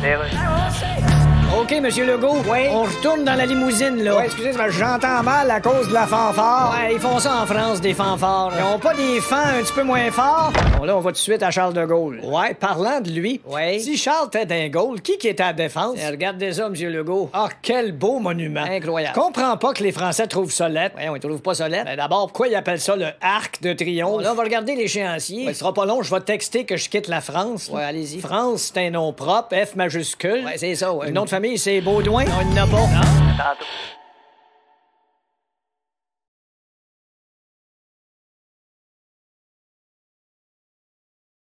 France, c'est OK, Monsieur Legault. Oui. On retourne dans la limousine, là. Ouais, excusez, j'entends mal à cause de la fanfare. Ouais, ils font ça en France, des fanfares. Ils ont pas des fans un petit peu moins forts? Bon, là, on va tout de suite à Charles de Gaulle. Ouais, parlant de lui. Ouais. Si Charles était d'un Gaulle, qui qui était à la défense? Eh, regardez ça, Monsieur Legault. Ah, quel beau monument. Incroyable. Comprends pas que les Français trouvent ça lettre. Ouais, on ne trouve pas ça lettre. Ben d'abord, pourquoi ils appellent ça le arc de Bon, triomphe? là, on va regarder l'échéancier. Ben, ce sera pas long, je vais texter que je quitte la France. Ouais, allez-y. France, c'est un nom propre, F majuscule. Ouais, c'est ça, ouais. Nom de famille, c'est Baudouin. On n'a pas. Tantôt.